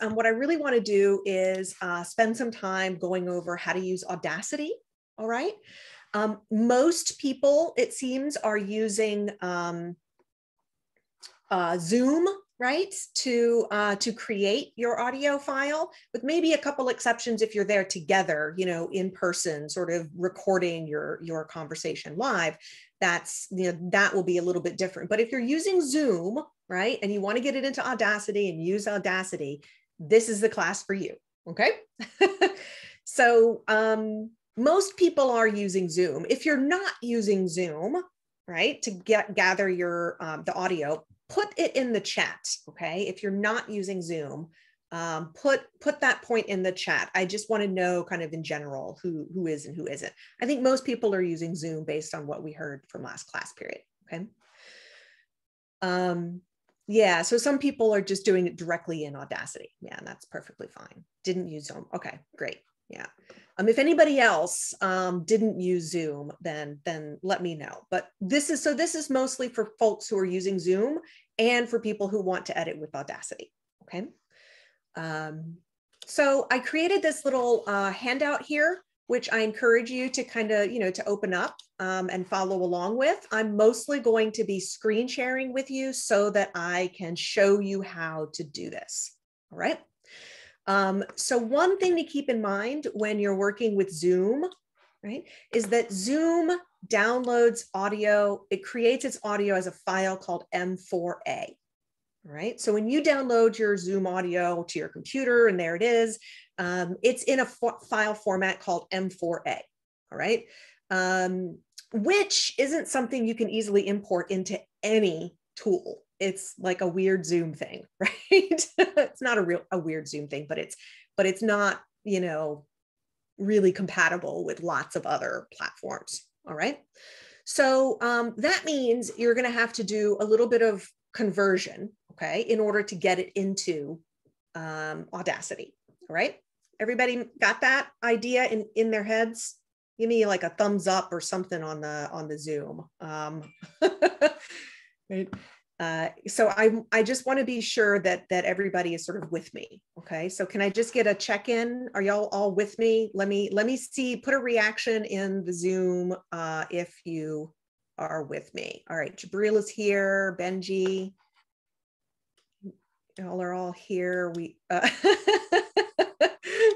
um, what I really want to do is uh, spend some time going over how to use Audacity. All right. Um, most people, it seems, are using um, uh, Zoom, right, to uh, to create your audio file, with maybe a couple exceptions if you're there together, you know, in person, sort of recording your your conversation live. That's you know that will be a little bit different. But if you're using Zoom, right, and you want to get it into Audacity and use Audacity, this is the class for you. Okay. so um, most people are using Zoom. If you're not using Zoom, right, to get gather your um, the audio, put it in the chat. Okay, if you're not using Zoom, um, put put that point in the chat. I just want to know, kind of in general, who who is and who isn't. I think most people are using Zoom based on what we heard from last class period. Okay. Um, yeah, so some people are just doing it directly in Audacity. Yeah, and that's perfectly fine. Didn't use Zoom. Okay, great. Yeah. Um, if anybody else um, didn't use Zoom, then then let me know. But this is so this is mostly for folks who are using Zoom and for people who want to edit with Audacity. Okay. Um, so I created this little uh, handout here, which I encourage you to kind of you know to open up um, and follow along with. I'm mostly going to be screen sharing with you so that I can show you how to do this. All right. Um, so one thing to keep in mind when you're working with Zoom, right, is that Zoom downloads audio, it creates its audio as a file called M4A. Right. So when you download your Zoom audio to your computer and there it is, um, it's in a file format called M4A. All right. Um, which isn't something you can easily import into any tool it's like a weird zoom thing right it's not a real a weird zoom thing but it's but it's not you know really compatible with lots of other platforms all right so um, that means you're going to have to do a little bit of conversion okay in order to get it into um, audacity all right everybody got that idea in in their heads give me like a thumbs up or something on the on the zoom um, right uh, so I, I just want to be sure that that everybody is sort of with me. Okay. So can I just get a check in? Are y'all all with me? Let me let me see. Put a reaction in the Zoom uh, if you are with me. All right. Jabril is here. Benji. Y'all are all here. We. Uh,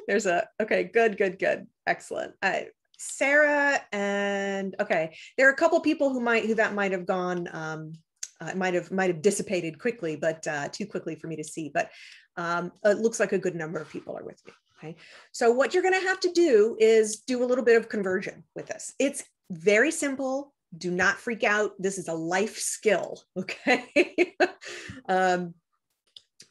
there's a okay. Good. Good. Good. Excellent. Uh, Sarah and okay. There are a couple people who might who that might have gone. Um, uh, might have might have dissipated quickly, but uh, too quickly for me to see. But um, it looks like a good number of people are with me. Okay, so what you're going to have to do is do a little bit of conversion with this. It's very simple. Do not freak out. This is a life skill. Okay. um,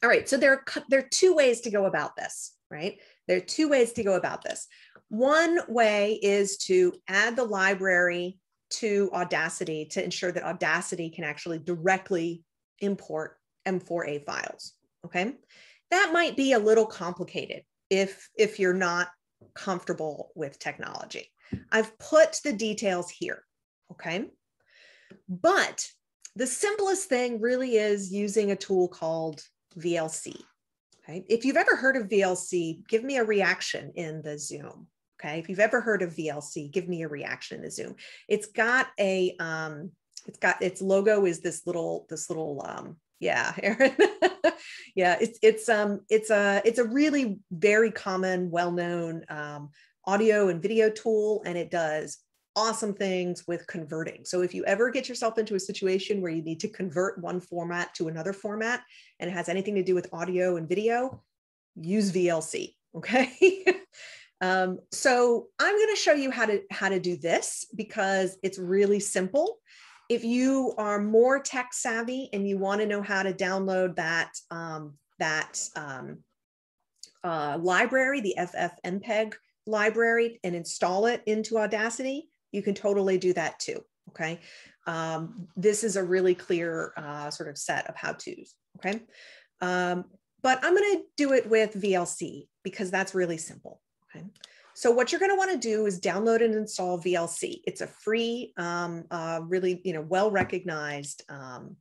all right. So there are there are two ways to go about this. Right. There are two ways to go about this. One way is to add the library to Audacity to ensure that Audacity can actually directly import M4A files. Okay. That might be a little complicated if, if you're not comfortable with technology. I've put the details here. Okay. But the simplest thing really is using a tool called VLC. Okay. If you've ever heard of VLC, give me a reaction in the Zoom. Okay. If you've ever heard of VLC, give me a reaction in the Zoom. It's got a, um, it's got its logo is this little, this little, um, yeah, Aaron. yeah, it's it's um it's a it's a really very common, well-known um, audio and video tool, and it does awesome things with converting. So if you ever get yourself into a situation where you need to convert one format to another format and it has anything to do with audio and video, use VLC. Okay. Um, so I'm going to show you how to how to do this because it's really simple. If you are more tech savvy and you want to know how to download that um, that um, uh, library, the FFmpeg library, and install it into Audacity, you can totally do that too. Okay, um, this is a really clear uh, sort of set of how tos. Okay, um, but I'm going to do it with VLC because that's really simple. Okay. So what you're going to want to do is download and install VLC. It's a free, um, uh, really, you know, well recognized um,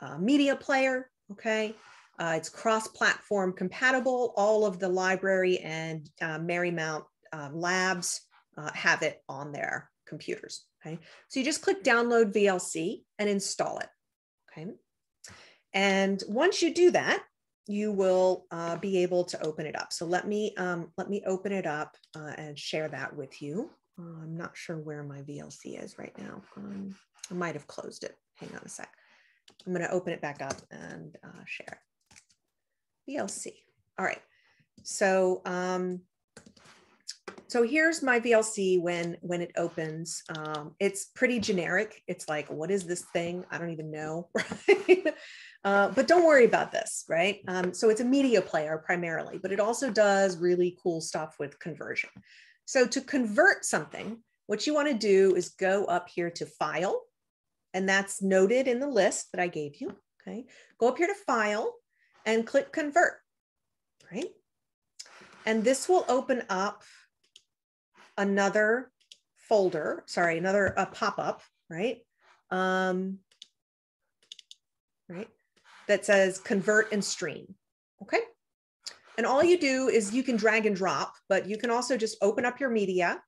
uh, media player. Okay. Uh, it's cross-platform compatible. All of the library and uh, Marymount uh, labs uh, have it on their computers. Okay, so you just click download VLC and install it. Okay, and once you do that, you will uh, be able to open it up. So let me um, let me open it up uh, and share that with you. Uh, I'm not sure where my VLC is right now. Um, I might have closed it. Hang on a sec. I'm going to open it back up and uh, share it. VLC. All right. So um, so here's my VLC when when it opens. Um, it's pretty generic. It's like, what is this thing? I don't even know. Uh, but don't worry about this, right? Um, so it's a media player primarily, but it also does really cool stuff with conversion. So to convert something, what you want to do is go up here to File, and that's noted in the list that I gave you. Okay, go up here to File and click Convert, right? And this will open up another folder, sorry, another a pop-up, right? Um, right, that says convert and stream, okay? And all you do is you can drag and drop, but you can also just open up your media,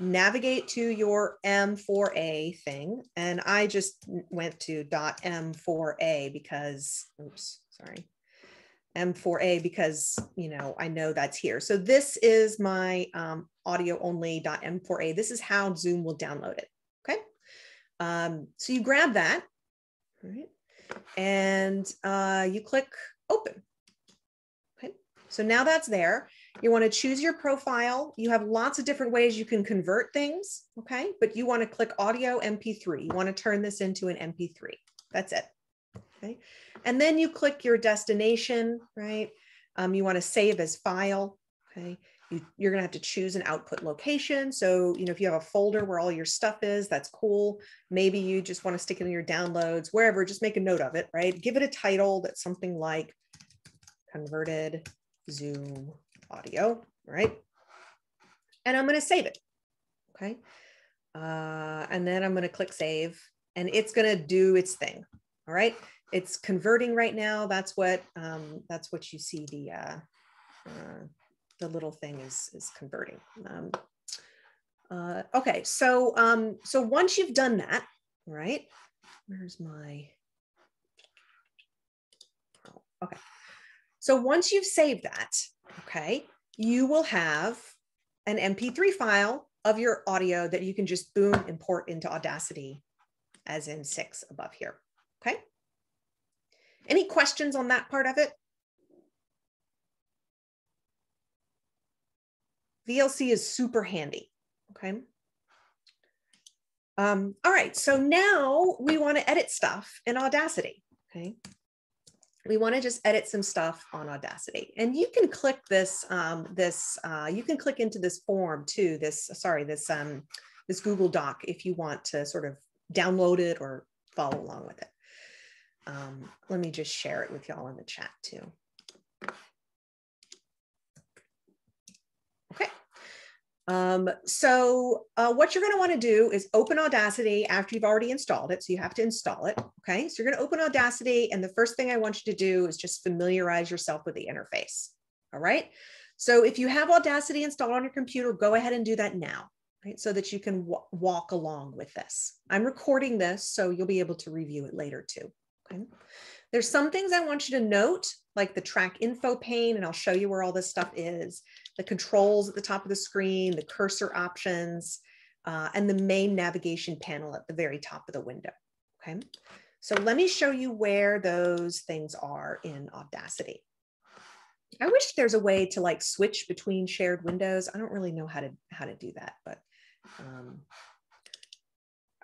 navigate to your M4A thing. And I just went to .m4a because, oops, sorry, M4A because, you know, I know that's here. So this is my um, audio only .m4a. This is how Zoom will download it, okay? Um, so you grab that, right? And uh, you click open. Okay. So now that's there. You want to choose your profile. You have lots of different ways you can convert things. Okay. But you want to click audio MP3. You want to turn this into an MP3. That's it. Okay. And then you click your destination, right? Um, you want to save as file. Okay. You, you're going to have to choose an output location. So, you know, if you have a folder where all your stuff is, that's cool. Maybe you just want to stick it in your downloads, wherever, just make a note of it, right? Give it a title that's something like converted Zoom audio, right? And I'm going to save it. Okay. Uh, and then I'm going to click save and it's going to do its thing. All right. It's converting right now. That's what, um, that's what you see the, uh, uh, the little thing is, is converting. Um, uh, okay. So, um, so once you've done that, right, where's my, oh, okay. So once you've saved that, okay, you will have an MP3 file of your audio that you can just boom import into Audacity as in six above here, okay? Any questions on that part of it? VLC is super handy, okay? Um, all right, so now we wanna edit stuff in Audacity, okay? we want to just edit some stuff on Audacity. And you can click this, um, this uh, you can click into this form too, this, sorry, this, um, this Google Doc if you want to sort of download it or follow along with it. Um, let me just share it with y'all in the chat too. Um, so uh, what you're going to want to do is open Audacity after you've already installed it. So you have to install it. Okay. So you're going to open Audacity. And the first thing I want you to do is just familiarize yourself with the interface. All right. So if you have Audacity installed on your computer, go ahead and do that now. Right, so that you can walk along with this. I'm recording this, so you'll be able to review it later too. Okay. There's some things I want you to note, like the track info pane, and I'll show you where all this stuff is, the controls at the top of the screen, the cursor options, uh, and the main navigation panel at the very top of the window, okay? So let me show you where those things are in Audacity. I wish there's a way to like switch between shared windows. I don't really know how to how to do that, but um,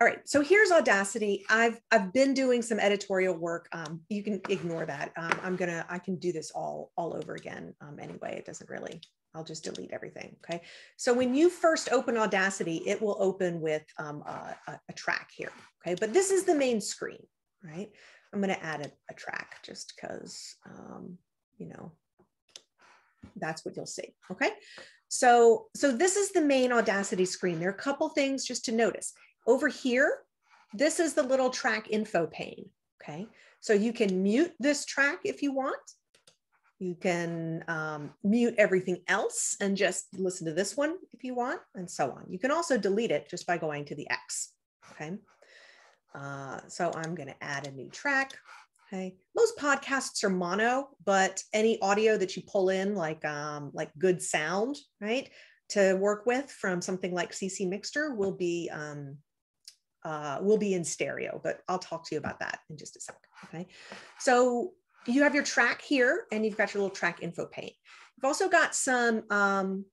all right, so here's Audacity. I've I've been doing some editorial work. Um, you can ignore that. Um, I'm gonna I can do this all all over again. Um, anyway, it doesn't really. I'll just delete everything. Okay. So when you first open Audacity, it will open with um, a, a, track here. Okay, but this is the main screen, right? I'm gonna add a, a track just because um, you know that's what you'll see. Okay. So, so this is the main Audacity screen. There are a couple things just to notice. Over here, this is the little track info pane, okay? So you can mute this track if you want, You can um, mute everything else and just listen to this one if you want, and so on. You can also delete it just by going to the X. Okay. Uh, so I'm going to add a new track. Okay. Most podcasts are mono, but any audio that you pull in, like um, like good sound, right, to work with from something like CC Mixter, will be um, uh, will be in stereo. But I'll talk to you about that in just a sec. Okay. So you have your track here, and you've got your little track info pane. You've also got some um,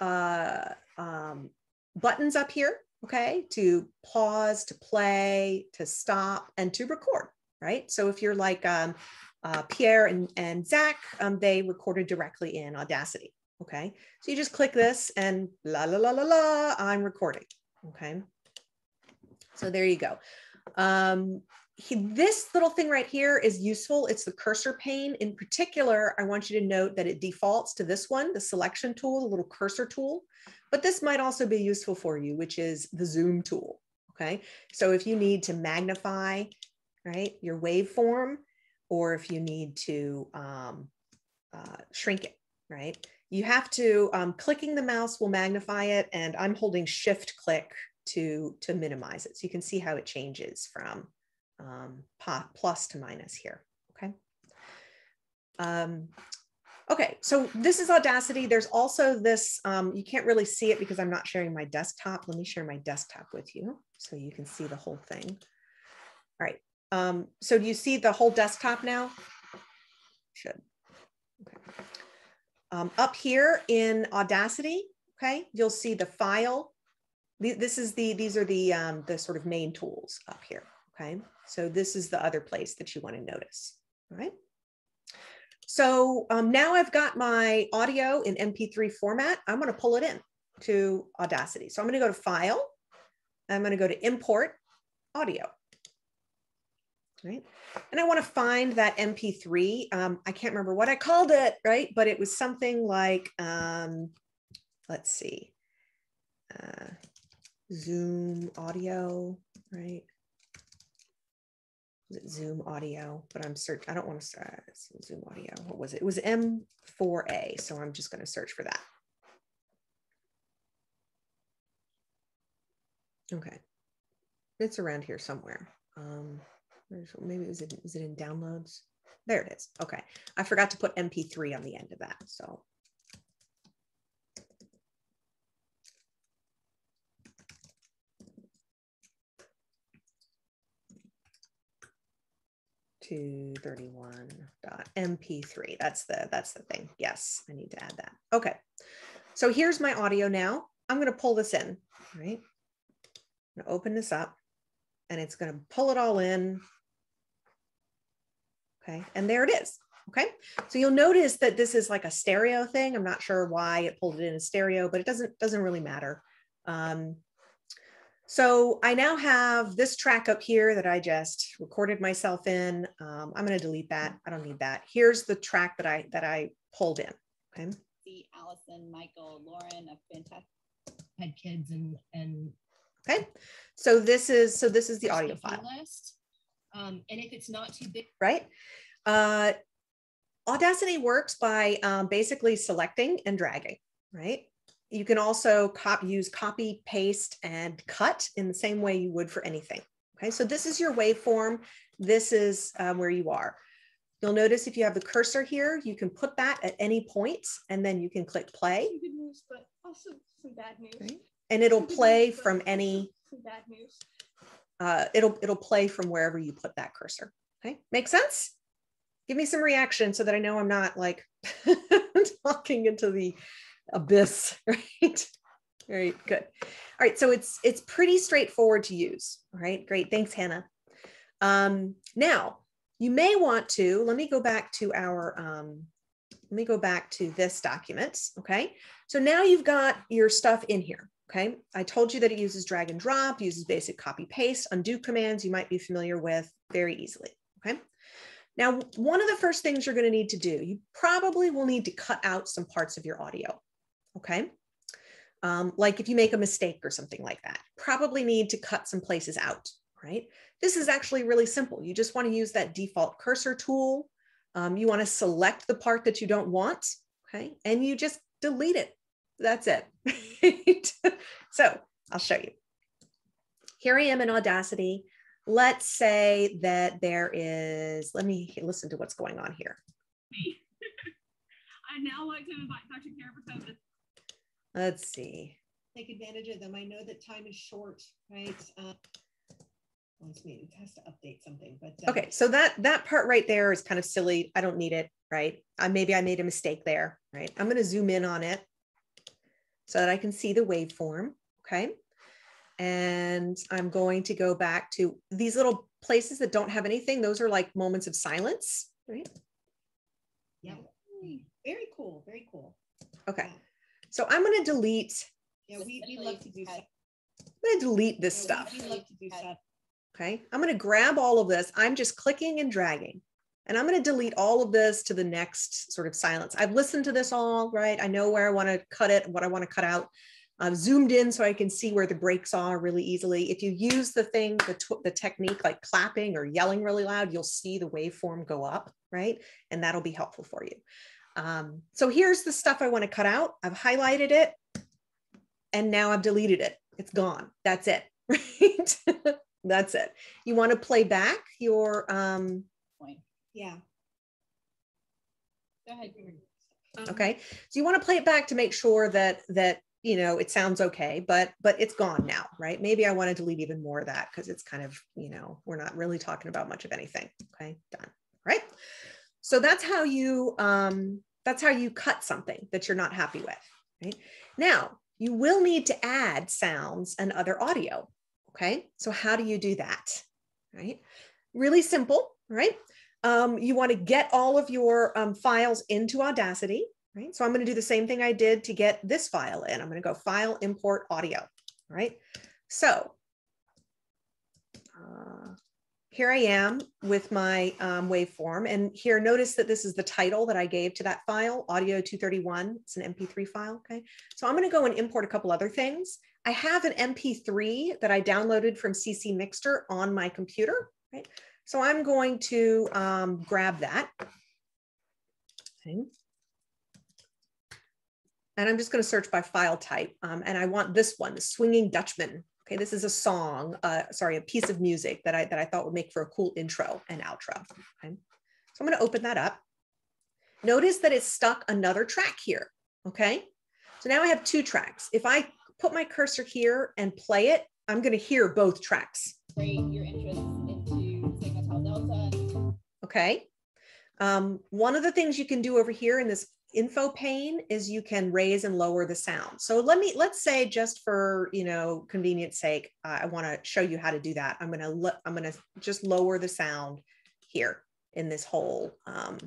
uh, um, buttons up here okay, to pause, to play, to stop, and to record, right? So if you're like um, uh, Pierre and, and Zach, um, they recorded directly in Audacity, okay? So you just click this and la, la, la, la, la, I'm recording, okay? So there you go. He, this little thing right here is useful. It's the cursor pane. In particular, I want you to note that it defaults to this one, the selection tool, the little cursor tool. But this might also be useful for you, which is the zoom tool. Okay. So if you need to magnify, right, your waveform, or if you need to um, uh, shrink it, right, you have to, um, clicking the mouse will magnify it. And I'm holding shift click to, to minimize it. So you can see how it changes from um, plus to minus here. Okay. Um, Okay, so this is Audacity. There's also this, um, you can't really see it because I'm not sharing my desktop. Let me share my desktop with you so you can see the whole thing. All right, um, so do you see the whole desktop now? Should. Okay. Um, up here in Audacity, okay, you'll see the file. This is the, these are the, um, the sort of main tools up here, okay? So this is the other place that you wanna notice, all right? So um, now I've got my audio in MP3 format. I'm going to pull it in to Audacity. So I'm going to go to File. I'm going to go to Import Audio. Right. And I want to find that MP3. Um, I can't remember what I called it, right? But it was something like, um, let's see, uh, Zoom audio, right? Was it Zoom audio, but I'm search. I don't want to uh, Zoom audio. What was it? It was M4A. So I'm just going to search for that. Okay. It's around here somewhere. Um, maybe it was, in, is it in downloads? There it is. Okay. I forgot to put MP3 on the end of that. So 231.mp3. That's the that's the thing. Yes, I need to add that. Okay. So here's my audio now. I'm going to pull this in, right? I'm going to open this up and it's going to pull it all in. Okay. And there it is. Okay. So you'll notice that this is like a stereo thing. I'm not sure why it pulled it in a stereo, but it doesn't doesn't really matter. Um, so I now have this track up here that I just recorded myself in. Um, I'm going to delete that. I don't need that. Here's the track that I that I pulled in. Okay. See Allison, Michael, Lauren, a fantastic had kids and and. Okay. So this is so this is the audio file. List. Um, and if it's not too big, right? Uh, Audacity works by um, basically selecting and dragging, right? You can also cop, use copy, paste, and cut in the same way you would for anything. Okay, so this is your waveform. This is um, where you are. You'll notice if you have the cursor here, you can put that at any point and then you can click play. Good news, but also some bad news. Okay. And it'll play from any, some bad news. Uh, it'll, it'll play from wherever you put that cursor. Okay, make sense? Give me some reaction so that I know I'm not like talking into the abyss, right? Very good. All right, so it's it's pretty straightforward to use. All right, great. Thanks, Hannah. Um, now, you may want to, let me go back to our, um, let me go back to this document, okay? So now you've got your stuff in here, okay? I told you that it uses drag and drop, uses basic copy paste, undo commands you might be familiar with very easily, okay? Now, one of the first things you're gonna need to do, you probably will need to cut out some parts of your audio, okay? Um, like if you make a mistake or something like that, probably need to cut some places out, right? This is actually really simple. You just want to use that default cursor tool Um, you want to select the part that you don't want, okay? And you just delete it. That's it. so I'll show you. Here I am in Audacity. Let's say that there is, let me listen to what's going on here. I now like to invite Dr. Kara. Let's see. take advantage of them. I know that time is short, right? Wants me, it has to update something, but. uh, Okay, so that that part right there is kind of silly. I don't need it, right? Uh, maybe I made a mistake there, right? I'm going to zoom in on it so that I can see the waveform, okay? And I'm going to go back to these little places that don't have anything. Those are like moments of silence, right? Yeah, very cool, very cool. Okay, Yeah. So I'm going to delete. Yeah, we, we love to do stuff. I'm going to delete this Yeah, stuff. we- We love to do stuff. Okay, I'm going to grab all of this. I'm just clicking and dragging. And I'm going to delete all of this to the next sort of silence. I've listened to this all, right? I know where I want to cut it, what I want to cut out. I've zoomed in so I can see where the breaks are really easily. If you use the thing, the, tw- the technique like clapping or yelling really loud, you'll see the waveform go up, right? And that'll be helpful for you. Um, so here's the stuff I want to cut out. I've highlighted it and now I've deleted it. It's gone. That's it, right? That's it. You want to play back your, um, Point. Yeah. Go ahead. Um, okay. So you want to play it back to make sure that, that, you know, it sounds okay, but, but it's gone now, right? Maybe I want to delete even more of that because it's kind of, you know, we're not really talking about much of anything. Okay, done. Right. So that's how you, um, that's how you cut something that you're not happy with, right? Now, you will need to add sounds and other audio. Okay. So how do you do that? Right. Really simple, right? Um, you want to get all of your um, files into Audacity, right? So I'm going to do the same thing I did to get this file in. I'm going to go File, Import Audio, right? So uh, here I am with my um, waveform. And here, notice that this is the title that I gave to that file, Audio 231. It's an MP3 file, okay? So I'm going to go and import a couple other things. I have an MP3 that I downloaded from CC Mixter on my computer, right? So I'm going to um, grab that. Okay. And I'm just going to search by file type. Um, and I want this one, Swinging Dutchman. Okay, this is a song, uh, sorry, a piece of music that I, that I thought would make for a cool intro and outro. Okay. So I'm going to open that up. Notice that it's stuck another track here. Okay. So now I have two tracks. If I put my cursor here and play it, I'm going to hear both tracks. Rate your interest into Sigma Tau Delta. Okay. Um, one of the things you can do over here in this info pane is you can raise and lower the sound. So let me, let's say just for, you know, convenience sake, uh, I want to show you how to do that. I'm going to, look I'm going to just lower the sound here in this whole, um,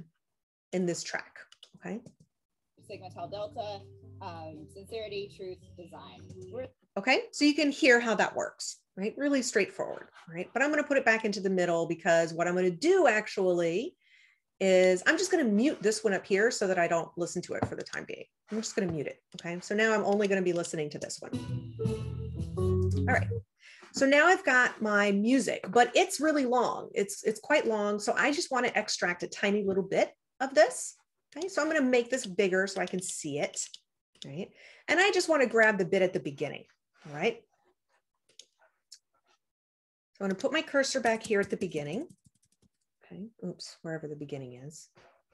in this track. Okay. Sigma Tau Delta. Um, sincerity, truth, design. We're Okay, so you can hear how that works, right? Really straightforward, right? But I'm going to put it back into the middle because what I'm going to do actually is I'm just going to mute this one up here so that I don't listen to it for the time being. I'm just going to mute it. Okay, so now I'm only going to be listening to this one. All right. So now I've got my music, but it's really long. It's it's quite long. So I just want to extract a tiny little bit of this. Okay, so I'm going to make this bigger so I can see it. Right. And I just want to grab the bit at the beginning. All right. So I'm going to put my cursor back here at the beginning. Okay. Oops, wherever the beginning is.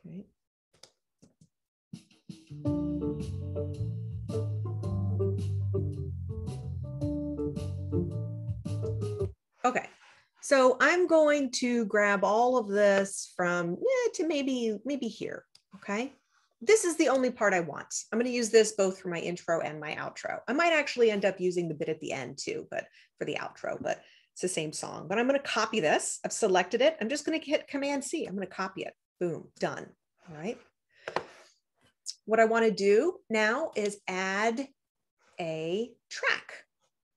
Okay. Okay. So I'm going to grab all of this from yeah, to maybe maybe here. Okay this is the only part I want. I'm going to use this both for my intro and my outro. I might actually end up using the bit at the end too, but for the outro, but it's the same song. But I'm going to copy this. I've selected it. I'm just going to hit Command C. I'm going to copy it. Boom, done. All right. What I want to do now is add a track.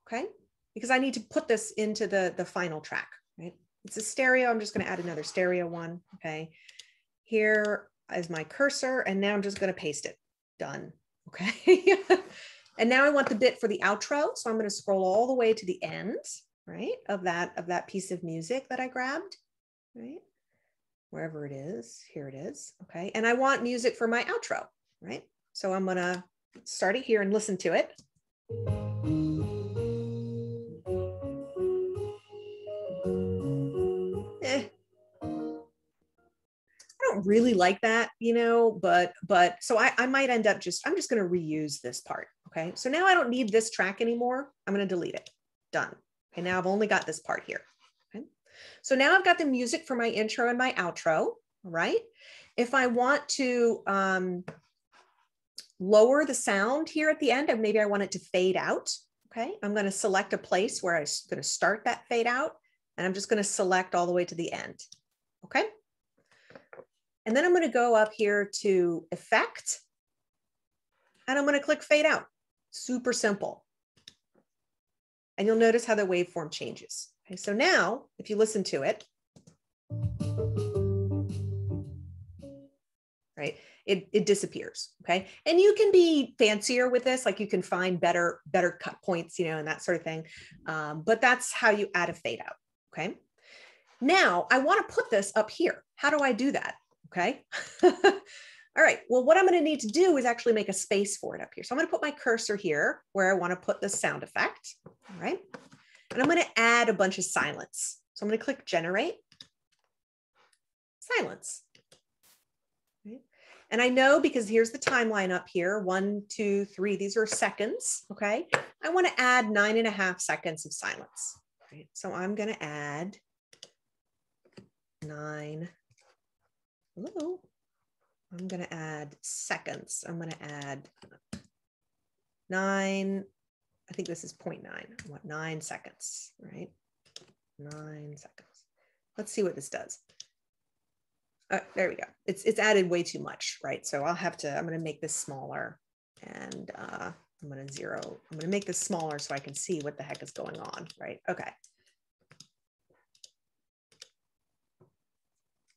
Okay. Because I need to put this into the, the final track, right? It's a stereo. I'm just going to add another stereo one. Okay. Here is my cursor and now I'm just going to paste it. Done. Okay. and now I want the bit for the outro. So I'm going to scroll all the way to the end, right, of that of that piece of music that I grabbed, right? wherever it is. Here it is. Okay. And I want music for my outro, right? So I'm to start it here and listen to it. Eh. I don't really like that, you know, but, but so I, I might end up just, I'm just going to reuse this part. Okay. So now I don't need this track anymore. I'm going to delete it. Done. Okay. Now I've only got this part here. Okay. So now I've got the music for my intro and my outro. Right. If I want to um, lower the sound here at the end, and maybe I want it to fade out. Okay. I'm going to select a place where I'm going to start that fade out. And I'm just going to select all the way to the end. Okay. And then I'm going to go up here to effect and I'm going to click fade out. Super simple. And you'll notice how the waveform changes. Okay, so now if you listen to it, right, it, it disappears. Okay. And you can be fancier with this, like you can find better, better cut points, you know, and that sort of thing. Um, but that's how you add a fade out. Okay. Now I want to put this up here. How do I do that? Okay. All right, well, what I'm gonna need to do is actually make a space for it up here. So I'm gonna put my cursor here where I wanna put the sound effect, all right? And I'm gonna add a bunch of silence. So I'm gonna click generate, silence. And I know because here's the timeline up here, one, two, three, these are seconds, okay? I wanna add nine and a half seconds of silence, right? So I'm gonna add nine, hello, I'm going to add seconds. I'm going to add nine. I think this is 0.9. I want nine seconds, right? Nine seconds. Let's see what this does. Uh, there we go. It's, it's added way too much, right? So I'll have to, I'm going to make this smaller and uh, I'm going to zero. I'm going to make this smaller so I can see what the heck is going on, right? Okay.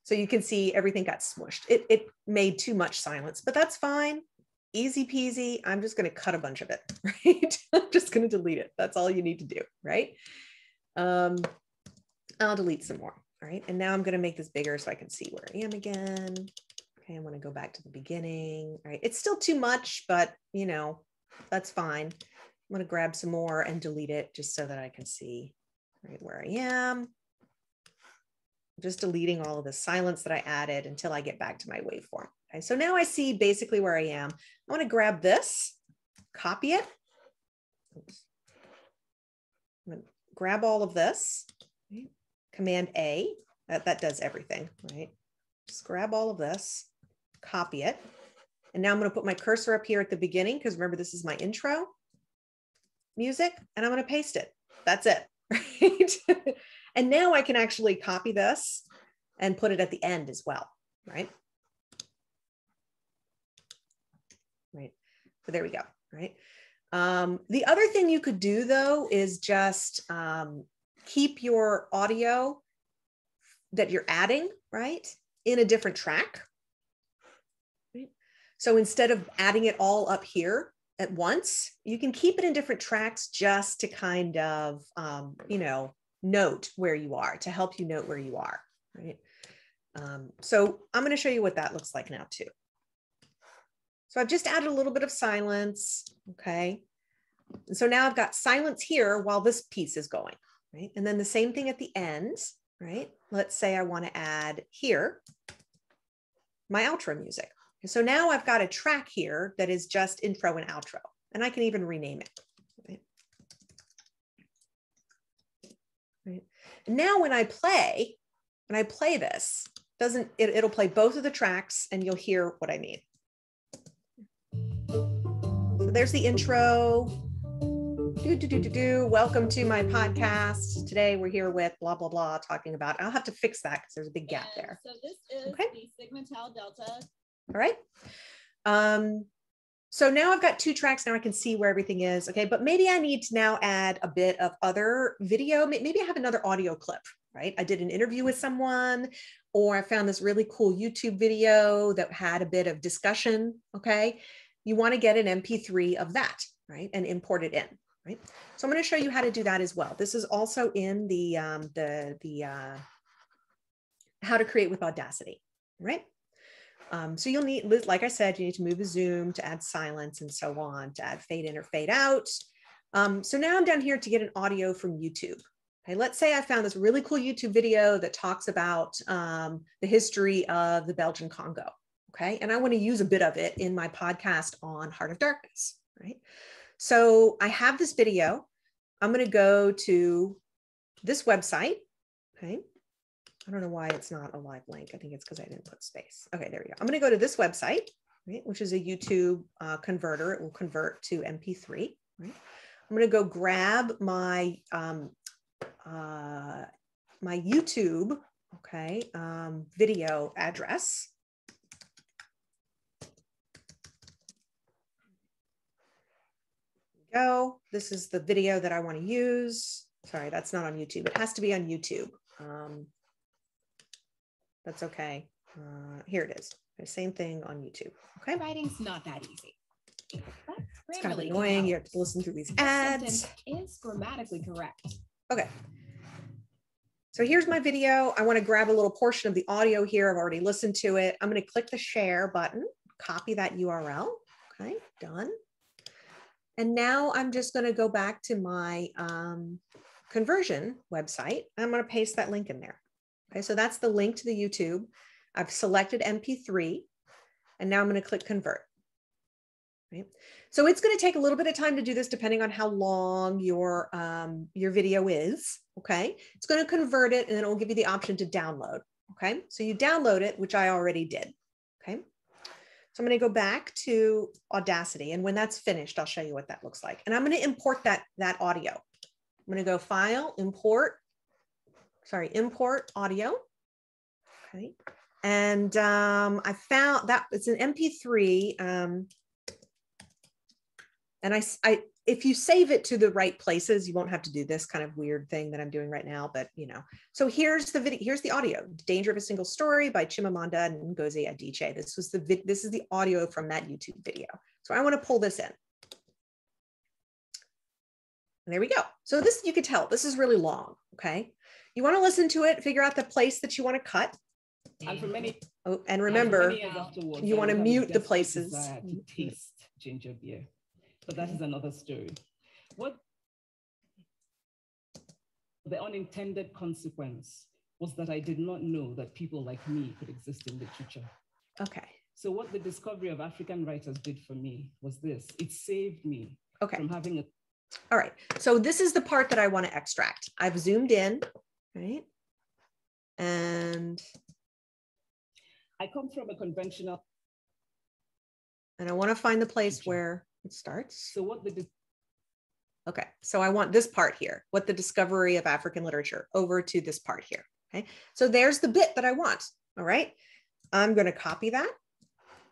So you can see everything got smushed. It, it made too much silence, but that's fine. Easy peasy. I'm just going to cut a bunch of it, right? I'm just going to delete it. That's all you need to do, right? Um, I'll delete some more, all right? And now I'm going to make this bigger so I can see where I am again. Okay, I want to go back to the beginning, All right. It's still too much, but you know, that's fine. I'm going to grab some more and delete it just so that I can see right where I am just deleting all of the silence that I added until I get back to my waveform. Okay, so now I see basically where I am. I want to grab this, copy it. Grab all of this, right? Command A, that, that does everything, right? Just grab all of this, copy it. And now I'm going to put my cursor up here at the beginning because remember, this is my intro music, and I'm going to paste it. That's it, right? And now I can actually copy this and put it at the end as well, right? Right, so there we go, right? Um, the other thing you could do though is just um, keep your audio that you're adding, right, in a different track. Right? So instead of adding it all up here at once, you can keep it in different tracks just to kind of, um, you know, note where you are, to help you note where you are, right? Um, so I'm going to show you what that looks like now too. So I've just added a little bit of silence, okay? And so now I've got silence here while this piece is going, right? And then the same thing at the end, right? Let's say I want to add here my outro music. So now I've got a track here that is just intro and outro, and I can even rename it. right? And now when I play, when I play this, doesn't it, it'll play both of the tracks and you'll hear what I mean. So there's the intro. Do, do, do, do, do. Welcome to my podcast. Today we're here with blah, blah, blah, talking about, I'll have to fix that because there's a big gap And there. So this is Okay. the Sigma Tau Delta. All right. Um, so now I've got two tracks. Now I can see where everything is. Okay. But maybe I need to now add a bit of other video. Maybe I have another audio clip, right? I did an interview with someone, or I found this really cool YouTube video that had a bit of discussion. Okay. You want to get an MP3 of that, right? And import it in, right? So I'm going to show you how to do that as well. This is also in the, um, the, the, uh, how to create with Audacity, right? Um, so you'll need, like I said, you need to move a zoom to add silence and so on, to add fade in or fade out. Um, so now I'm down here to get an audio from YouTube. Okay, let's say I found this really cool YouTube video that talks about um, the history of the Belgian Congo. Okay, and I want to use a bit of it in my podcast on Heart of Darkness, right? So I have this video. I'm going to go to this website. Okay, I don't know why it's not a live link. I think it's because I didn't put space. Okay, there we go. I'm going to go to this website, right, which is a YouTube uh, converter. It will convert to MP3. Right. I'm going to go grab my um, uh, my YouTube, okay, um, video address. Go. This is the video that I want to use. Sorry, that's not on YouTube. It has to be on YouTube. Um, that's okay. Uh, here it is. Same thing on YouTube. Okay. Writing's not that easy. It's kind of annoying. You have to listen through these ads. Is grammatically correct. Okay. So here's my video. I want to grab a little portion of the audio here. I've already listened to it. I'm going to click the share button, copy that URL. Okay, done. And now I'm just going to go back to my um, conversion website. I'm going to paste that link in there. Okay, so that's the link to the YouTube. I've selected MP3 and now I'm going to click convert. Right. So it's going to take a little bit of time to do this depending on how long your, um, your video is. Okay. It's going to convert it and then it will give you the option to download. Okay. So you download it, which I already did. Okay. So I'm going to go back to Audacity. And when that's finished, I'll show you what that looks like. And I'm going to import that, that audio. I'm going to go File, Import, sorry, Import Audio. Okay. And um, I found that it's an MP3. Um, and I, I, if you save it to the right places, you won't have to do this kind of weird thing that I'm doing right now. But you know, so here's the video. Here's the audio. Danger of a Single Story by Chimamanda Ngozi Adichie. This was the this is the audio from that YouTube video. So I want to pull this in. And there we go. So this you could tell this is really long. Okay, you want to listen to it, figure out the place that you want to cut. And for many, oh, and remember, you want to mute the places. To mm-hmm. taste ginger beer but that is mm-hmm. another story. What the unintended consequence was that I did not know that people like me could exist in literature. Okay. So what the discovery of African writers did for me was this. It saved me okay. from having a all right. So this is the part that I want to extract. I've zoomed in, right? And I come from a conventional and I want to find the place where it starts. So what the Okay, so I want this part here, what the discovery of African literature over to this part here. Okay, so there's the bit that I want. All right, I'm going to copy that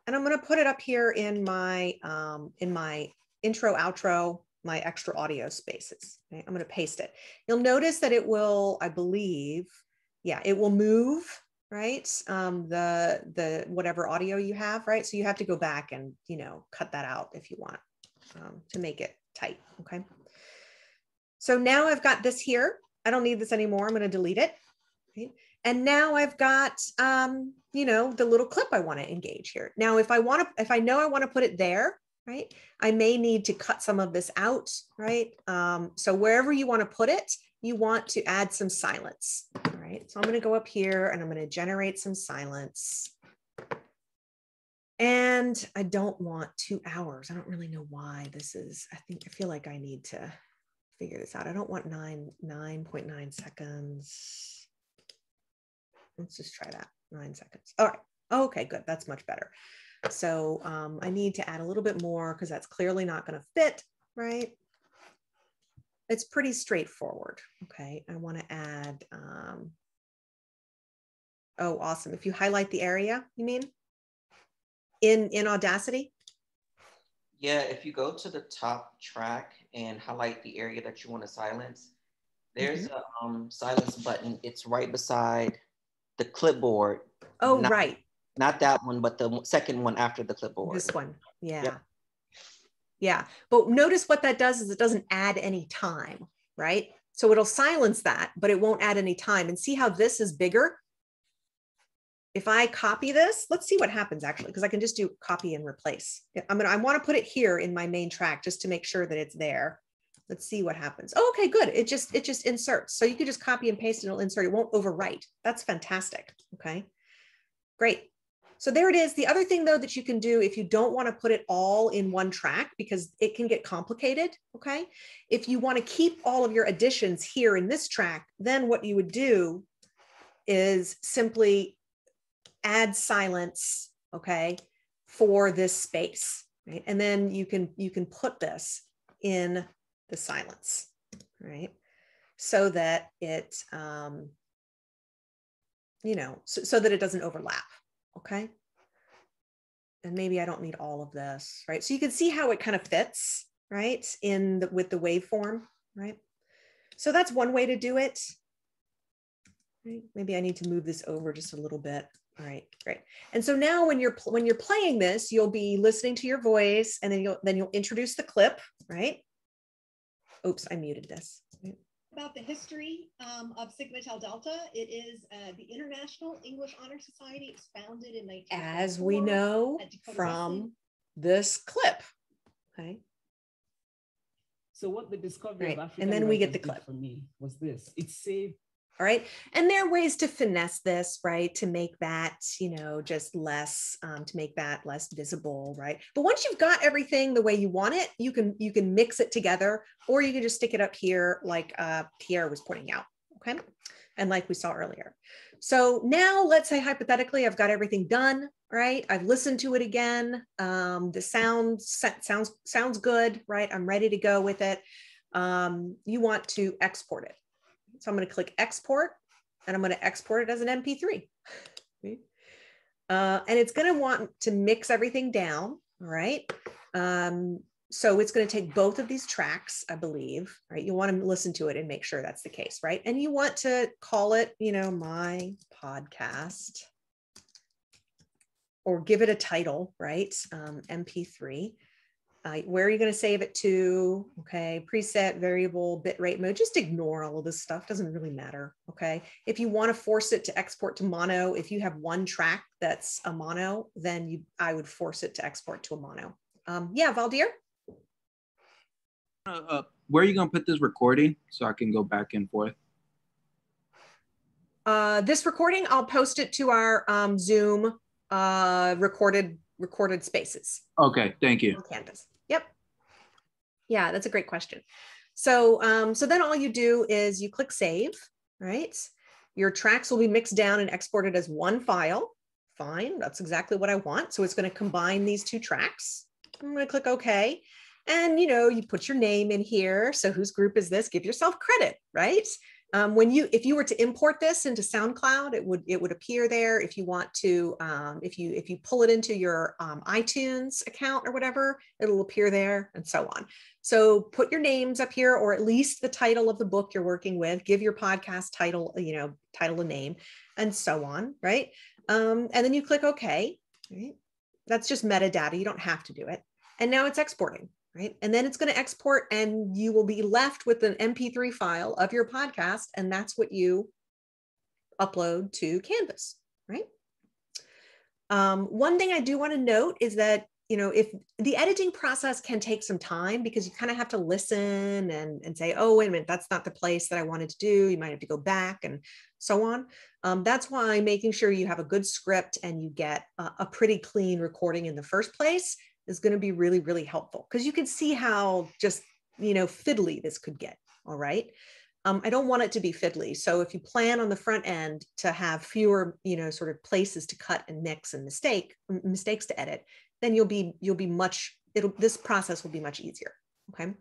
and I'm going to put it up here in my um, in my intro, outro, my extra audio spaces. Okay? I'm going to paste it. You'll notice that it will, I believe, yeah, it will move right um, the the whatever audio you have right so you have to go back and you know cut that out if you want um, to make it tight okay so now i've got this here i don't need this anymore i'm going to delete it and now i've got um, you know the little clip i want to engage here now if i want to if i know i want to put it there right i may need to cut some of this out right um, so wherever you want to put it you want to add some silence. All right, so I'm going to go up here and I'm going to generate some silence. And I don't want two hours. I don't really know why this is. I think I feel like I need to figure this out. I don't want nine, 9.9 seconds. Let's just try that, nine seconds. All right, okay, good, that's much better. So um, I need to add a little bit more because that's clearly not gonna fit, right? it's pretty straightforward. Okay, I want to add, um, oh, awesome. If you highlight the area, you mean? In, in Audacity? Yeah, if you go to the top track and highlight the area that you want to silence, there's mm -hmm. a um, silence button. It's right beside the clipboard. Oh, right. Not that one, but the second one after the clipboard. This one. Yeah. Yep. Yeah. But notice what that does is it doesn't add any time, right? So it'll silence that, but it won't add any time. And see how this is bigger? if I copy this, let's see what happens actually, because I can just do copy and replace. I'm gonna, I want to put it here in my main track just to make sure that it's there. Let's see what happens. Oh, okay, good. It just, it just inserts. So you can just copy and paste and it'll insert. It won't overwrite. That's fantastic. Okay, great. So there it is. The other thing though that you can do if you don't want to put it all in one track because it can get complicated, okay? If you want to keep all of your additions here in this track, then what you would do is simply add silence, okay, for this space, right? And then you can you can put this in the silence, right? So that it um, you know, so, so that it doesn't overlap okay? And maybe I don't need all of this, right? So you can see how it kind of fits, right? In the, with the waveform, right? So that's one way to do it. Right? Maybe I need to move this over just a little bit. All right, great. And so now when you're when you're playing this, you'll be listening to your voice and then you'll then you'll introduce the clip, right? Oops, I muted this. Right? about the history um, of Sigma Tau Delta. It is uh, the International English Honor Society. It was founded in 19. As we know from this clip. Okay. So what the discovery Right, of and then we get the clip. for me was this: it saved All right. And there are ways to finesse this, right? To make that, you know, just less, um, to make that less visible, right? But once you've got everything the way you want it, you can you can mix it together, or you can just stick it up here, like uh, Pierre was pointing out. Okay. And like we saw earlier. So now let's say hypothetically, I've got everything done, right? I've listened to it again. Um, the sound sounds sounds good, right? I'm ready to go with it. Um, you want to export it. So I'm going to click export and I'm going to export it as an MP3. Okay. Uh, and it's going to want to mix everything down. All right. Um, so it's going to take both of these tracks, I believe, right? You want to listen to it and make sure that's the case, right? And you want to call it, you know, my podcast or give it a title, right? Um, MP3. Uh, where are you going to save it to? Okay, preset, variable, bitrate mode. Just ignore all of this stuff. Doesn't really matter. Okay. If you want to force it to export to mono, if you have one track that's a mono, then you I would force it to export to a mono. Um, yeah, Valdir. Uh, uh, where are you gonna put this recording so I can go back and forth? Uh, this recording, I'll post it to our um, Zoom uh, recorded recorded spaces. Okay, thank you. on Canvas. Yep. Yeah, that's a great question. So, um, so then all you do is you click save, right? Your tracks will be mixed down and exported as one file. Fine, that's exactly what I want. So it's going to combine these two tracks. I'm going to click OK. And you know, you put your name in here. So whose group is this? Give yourself credit, right? Um, when you, if you were to import this into SoundCloud, it would it would appear there. If you want to, um, if you if you pull it into your um, iTunes account or whatever, it'll appear there, and so on. So put your names up here, or at least the title of the book you're working with. Give your podcast title, you know, title a name, and so on, right? Um, and then you click OK. Right? That's just metadata. You don't have to do it. And now it's exporting right? And then it's going to export and you will be left with an MP3 file of your podcast. And that's what you upload to Canvas, right? Um, one thing I do want to note is that, you know, if the editing process can take some time because you kind of have to listen and, and say, oh, wait a minute, that's not the place that I wanted to do. You might have to go back and so on. Um, that's why making sure you have a good script and you get a, a pretty clean recording in the first place is going to be really, really helpful because you can see how just, you know, fiddly this could get. All right. Um, I don't want it to be fiddly. So if you plan on the front end to have fewer, you know, sort of places to cut and mix and mistake mistakes to edit, then you'll be you'll be much it'll this process will be much easier. Okay.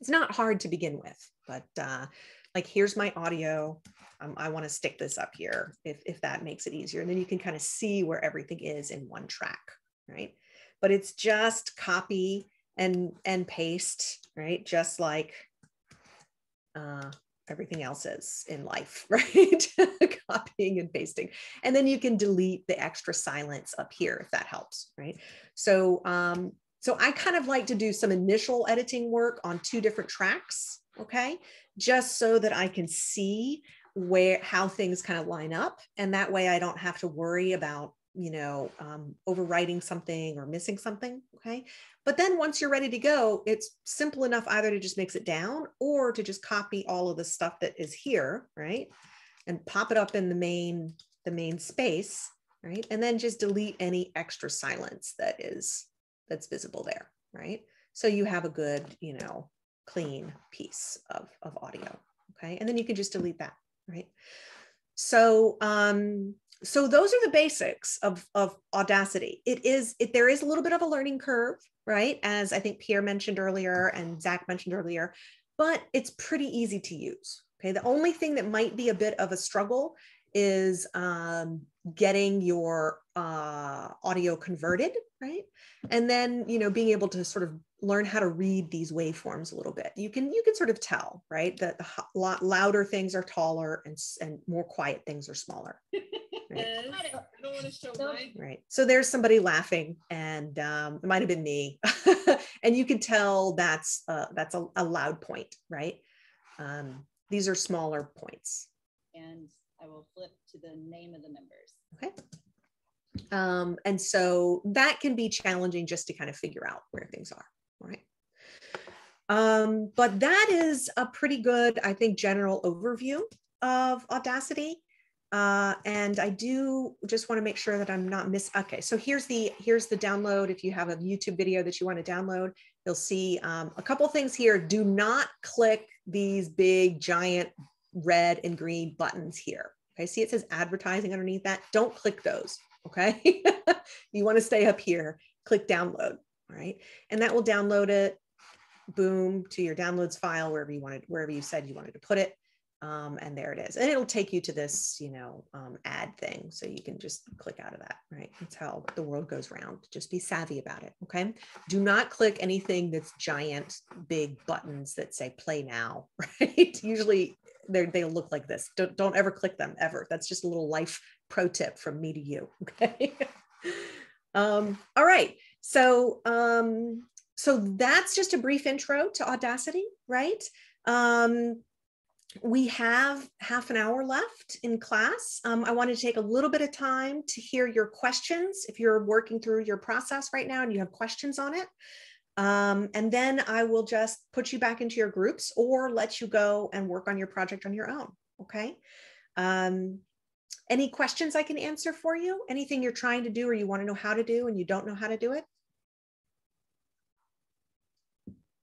It's not hard to begin with, but uh, like here's my audio. Um, I want to stick this up here if if that makes it easier, and then you can kind of see where everything is in one track, right? But it's just copy and and paste right? Just like uh, everything else is in life right? Copying and pasting. And then you can delete the extra silence up here if that helps right? So um so i kind of like to do some initial editing work on two different tracks okay? Just so that i can see where how things kind of line up. And that way i don't have to worry about you know um, overwriting something or missing something okay? But then once you're ready to go it's simple enough either to just mix it down or to just copy all of the stuff that is here right? And pop it up in the main the main space right? And then just delete any extra silence that is that's visible there right? So you have a good you know clean piece of, of audio okay? And then you can just delete that right? So um so those are the basics of of audacity. It is it there is a little bit of a learning curve right? As i think pierre mentioned earlier and zach mentioned earlier but it's pretty easy to use okay? The only thing that might be a bit of a struggle is um, getting your uh, audio converted right? And then you know being able to sort of learn how to read these waveforms a little bit. You can you can sort of tell right that the lot louder things are taller and and more quiet things are smaller right? I don't want to show right. So there's somebody laughing and um, it might have been me. And you can tell that's uh, that's a, a loud point right? Um, these are smaller points. And I will flip to the name of the members. okay. Um, and so that can be challenging just to kind of figure out where things are all right? Um, but that is a pretty good i think general overview of audacity uh, and I do just want to make sure that I'm not miss. Okay, so here's the here's the download. If you have a YouTube video that you want to download, you'll see um, a couple things here. Do not click these big giant red and green buttons here. Okay, see it says advertising underneath that. Don't click those. Okay, you want to stay up here. Click download. All right, and that will download it. Boom to your downloads file wherever you wanted, wherever you said you wanted to put it um, and there it is. And it'll take you to this you know um, ad thing so you can just click out of that right? That's how the world goes round. Just be savvy about it okay? Do not click anything that's giant big buttons that say play now right? Usually they look like this. Don't, don't ever click them ever. That's just a little life pro tip from me to you okay? Um, all right. So um, so that's just a brief intro to audacity right? Um, we have half an hour left in class. Um, I want to take a little bit of time to hear your questions. If you're working through your process right now and you have questions on it, um, and then I will just put you back into your groups or let you go and work on your project on your own. Okay. Um, any questions I can answer for you? Anything you're trying to do or you want to know how to do and you don't know how to do it?